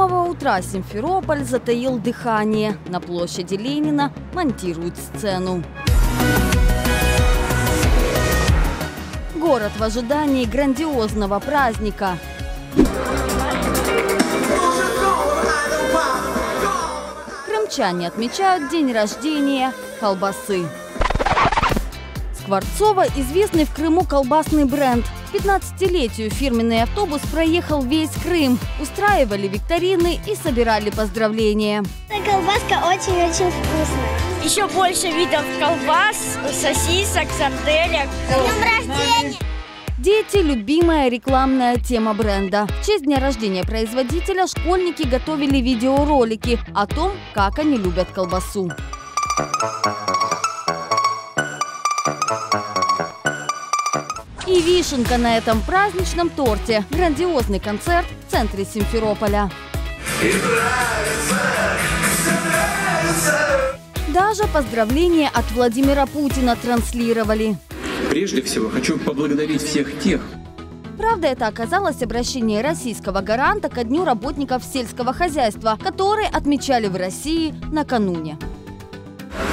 самого утра Симферополь затаил дыхание. На площади Ленина монтируют сцену. Город в ожидании грандиозного праздника. Крымчане отмечают день рождения колбасы. Скворцова – известный в Крыму колбасный бренд. 15-летию фирменный автобус проехал весь Крым. Устраивали викторины и собирали поздравления. Эта колбаска очень-очень вкусная. Еще больше видов колбас, сосисок, сарделек. С днем рождения! Дети – любимая рекламная тема бренда. В честь дня рождения производителя школьники готовили видеоролики о том, как они любят колбасу. И вишенка на этом праздничном торте – грандиозный концерт в центре Симферополя. Даже поздравления от Владимира Путина транслировали. Прежде всего хочу поблагодарить всех тех, Правда, это оказалось обращение российского гаранта ко Дню работников сельского хозяйства, который отмечали в России накануне.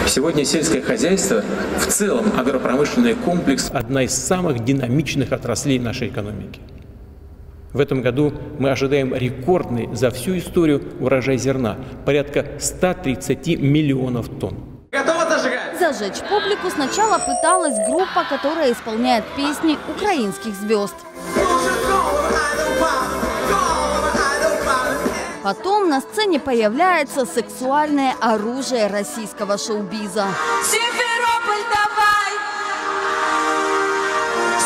Сегодня сельское хозяйство, в целом агропромышленный комплекс, одна из самых динамичных отраслей нашей экономики. В этом году мы ожидаем рекордный за всю историю урожай зерна – порядка 130 миллионов тонн. Зажечь публику сначала пыталась группа, которая исполняет песни украинских звезд. Потом на сцене появляется сексуальное оружие российского шоу-биза. Симферополь, давай!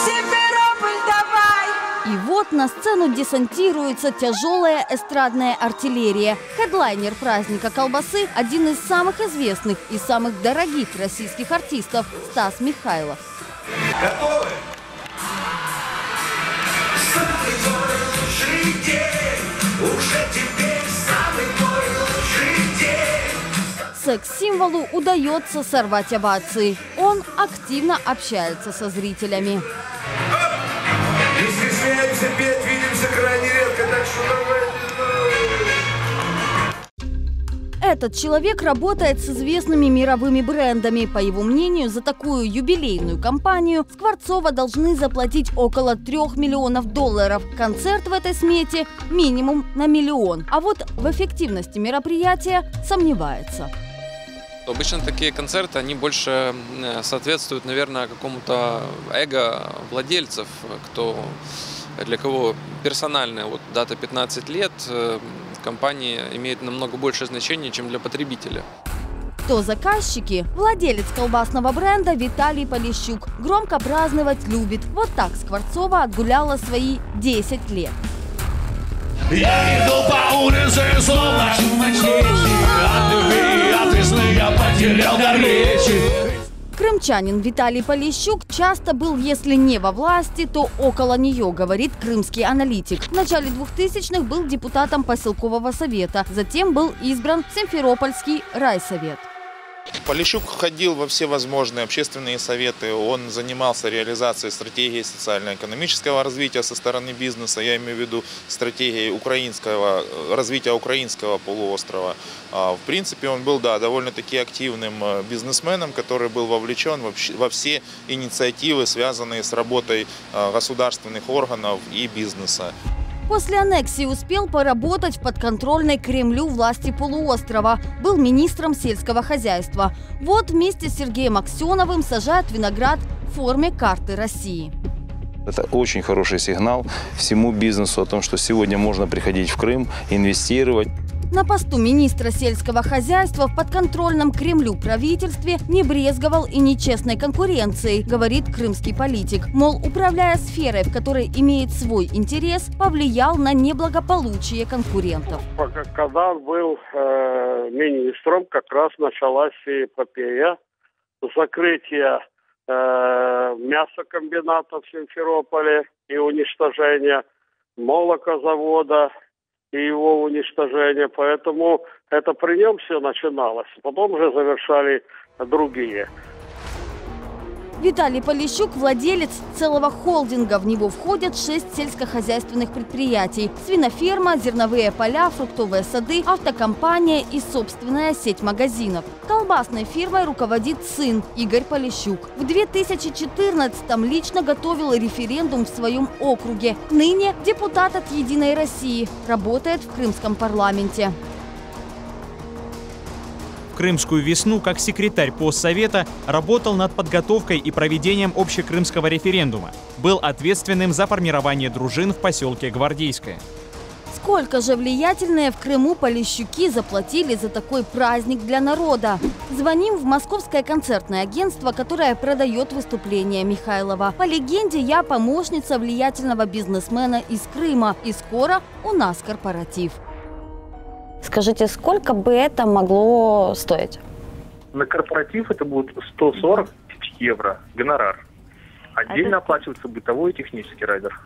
Симферополь, давай! И вот на сцену десантируется тяжелая эстрадная артиллерия. Хедлайнер праздника колбасы – один из самых известных и самых дорогих российских артистов – Стас Михайлов. Готовы? Секс-символу удается сорвать овации. Он активно общается со зрителями. Не стесняемся петь, видимся крайне редко, так что давайте. Этот человек работает с известными мировыми брендами. По его мнению, за такую юбилейную кампанию Скворцова должны заплатить около 3 миллионов долларов. Концерт в этой смете минимум на миллион. А вот в эффективности мероприятия сомневается. Обычно такие концерты, они больше соответствуют, наверное, какому-то эго владельцев, кто, для кого персональная вот дата 15 лет э, компании имеет намного большее значение, чем для потребителя. Кто заказчики? Владелец колбасного бренда Виталий Полищук. Громко праздновать любит. Вот так Скворцова отгуляла свои 10 лет. Я иду по улице, словно чумачечи Весны я потерял дар речи Крымчанин Виталий Полищук часто был, если не во власти, то около нее, говорит крымский аналитик. В начале 2000-х был депутатом поселкового совета, затем был избран Симферопольский райсовет. Полищук ходил во все возможные общественные советы, он занимался реализацией стратегии социально-экономического развития со стороны бизнеса, я имею в виду стратегией украинского, развития украинского полуострова. А, В принципе, он был да, довольно-таки активным э, бизнесменом, который был вовлечен во все инициативы, связанные с работой э, государственных органов и бизнеса. После аннексии успел поработать в подконтрольной Кремлю власти полуострова. Был министром сельского хозяйства. Вот вместе с Сергеем Аксеновым сажают виноград в форме карты России. Это очень хороший сигнал всему бизнесу о том, что сегодня можно приходить в Крым, инвестировать. На посту министра сельского хозяйства в подконтрольном Кремлю правительстве не брезговал и нечестной конкуренцией, говорит крымский политик. Мол, управляя сферой, в которой имеет свой интерес, повлиял на неблагополучие конкурентов. Когда он был э, министром, как раз началась эпопея закрытия э, мясокомбината в Симферополе и уничтожения молокозавода и его уничтожения. Поэтому это при нем все начиналось. Потом уже завершали другие. Виталий Полищук – владелец целого холдинга. В него входят шесть сельскохозяйственных предприятий. Свиноферма, зерновые поля, фруктовые сады, автокомпания и собственная сеть магазинов. Колбасной фирмой руководит сын Игорь Полищук. В 2014-м лично готовил референдум в своем округе. Ныне депутат от «Единой России». Работает в Крымском парламенте. Крымскую весну как секретарь постсовета работал над подготовкой и проведением общекрымского референдума. Был ответственным за формирование дружин в поселке Гвардейское. Сколько же влиятельные в Крыму полищуки заплатили за такой праздник для народа? Звоним в московское концертное агентство, которое продает выступления Михайлова. По легенде, я помощница влиятельного бизнесмена из Крыма. И скоро у нас корпоратив. Скажите, сколько бы это могло стоить? На корпоратив это будет 140 тысяч евро, гонорар. Отдельно оплачивается бытовой и технический райдер.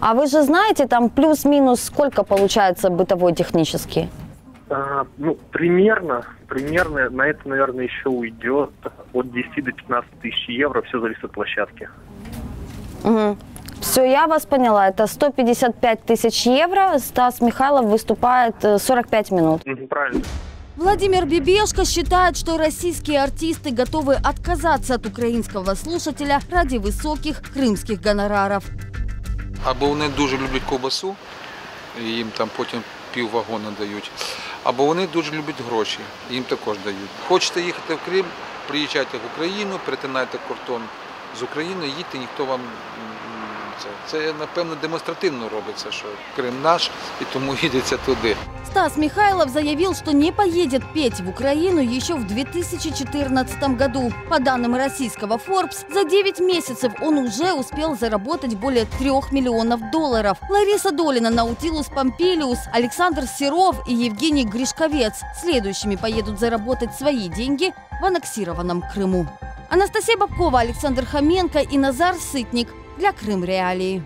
А вы же знаете, там плюс-минус сколько получается бытовой технический? А, ну, примерно, примерно на это, наверное, еще уйдет от 10 до 15 тысяч евро, все зависит от площадки. Угу. Все, я вас поняла. Это 155 тысяч евро. Стас Михайлов выступает э, 45 минут. Правильно. Владимир Бибешко считает, что российские артисты готовы отказаться от украинского слушателя ради высоких крымских гонораров. Або вони дуже люблять ковбасу, і їм там потім пів вагона дають, або вони дуже люблять гроші, і їм також дають. Хочете їхати в Крим, приїжджайте в Україну, перетинайте кордон з України, їдьте, ніхто вам це. Це напевно демонстративно робиться, що Крим наш і тому їдеться туди. Стас Михайлов заявил, что не поедет петь в Украину еще в 2014 году. По данным российского Forbes, за 9 месяцев он уже успел заработать более 3 миллионов долларов. Лариса Долина, Наутилус Помпелиус, Александр Серов и Евгений Гришковец следующими поедут заработать свои деньги в аннексированном Крыму. Анастасия Бабкова, Александр Хоменко и Назар Сытник для Крым Реалии.